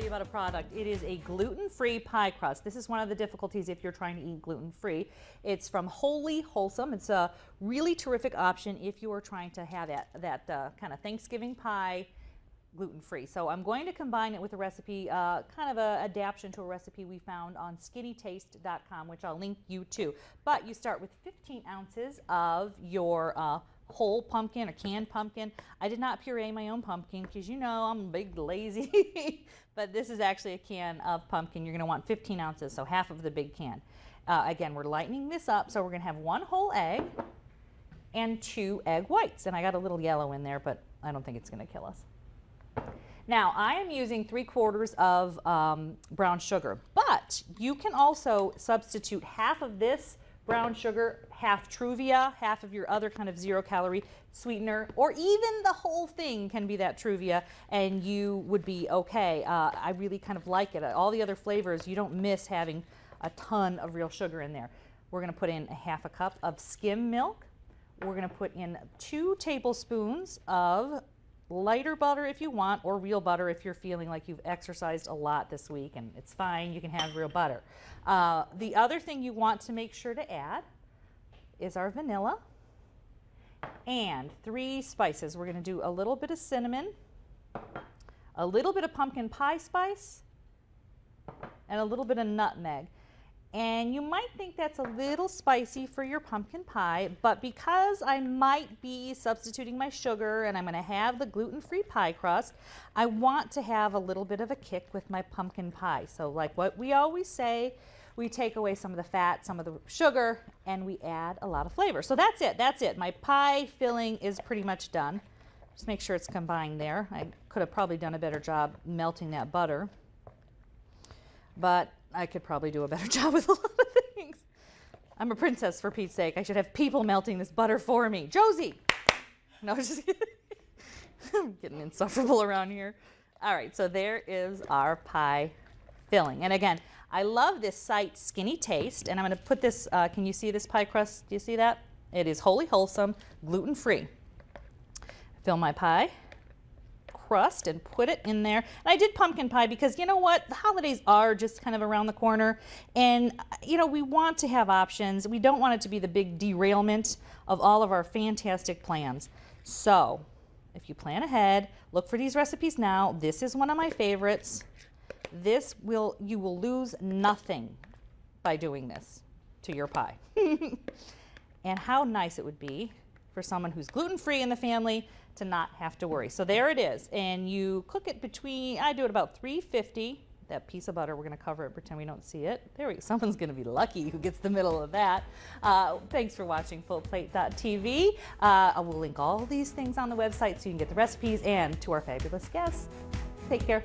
tell you about a product. It is a gluten-free pie crust. This is one of the difficulties if you're trying to eat gluten-free. It's from Wholly Wholesome. It's a really terrific option if you are trying to have that, that uh, kind of Thanksgiving pie gluten-free. So I'm going to combine it with a recipe, uh, kind of a adaptation to a recipe we found on skinnytaste.com, which I'll link you to. But you start with 15 ounces of your uh, whole pumpkin or canned pumpkin. I did not puree my own pumpkin because you know I'm a big lazy, but this is actually a can of pumpkin. You're going to want 15 ounces, so half of the big can. Uh, again, we're lightening this up, so we're going to have one whole egg and two egg whites. And I got a little yellow in there, but I don't think it's going to kill us. Now, I am using three quarters of um, brown sugar, but you can also substitute half of this brown sugar, half Truvia, half of your other kind of zero calorie sweetener, or even the whole thing can be that Truvia and you would be okay. Uh, I really kind of like it. All the other flavors, you don't miss having a ton of real sugar in there. We're going to put in a half a cup of skim milk. We're going to put in two tablespoons of lighter butter if you want, or real butter if you're feeling like you've exercised a lot this week, and it's fine, you can have real butter. Uh, the other thing you want to make sure to add is our vanilla and three spices. We're going to do a little bit of cinnamon, a little bit of pumpkin pie spice, and a little bit of nutmeg. And you might think that's a little spicy for your pumpkin pie, but because I might be substituting my sugar and I'm gonna have the gluten-free pie crust, I want to have a little bit of a kick with my pumpkin pie. So like what we always say, we take away some of the fat, some of the sugar, and we add a lot of flavor. So that's it, that's it. My pie filling is pretty much done. Just make sure it's combined there. I could have probably done a better job melting that butter. But I could probably do a better job with a lot of things. I'm a princess for Pete's sake. I should have people melting this butter for me. Josie! No, just kidding. I'm getting insufferable around here. All right, so there is our pie filling. And again, I love this site, Skinny Taste, and I'm going to put this, uh, can you see this pie crust? Do you see that? It is wholly wholesome, gluten-free. Fill my pie crust and put it in there. And I did pumpkin pie because you know what? The holidays are just kind of around the corner. And, you know, we want to have options. We don't want it to be the big derailment of all of our fantastic plans. So, if you plan ahead, look for these recipes now. This is one of my favorites. This will, you will lose nothing by doing this to your pie. and how nice it would be for someone who's gluten-free in the family to not have to worry. So there it is. And you cook it between, I do it about 350. That piece of butter, we're to cover it, pretend we don't see it. There we go. Someone's to be lucky who gets the middle of that. Uh, thanks for watching FullPlate.tv. Uh, I will link all these things on the website so you can get the recipes and to our fabulous guests. Take care.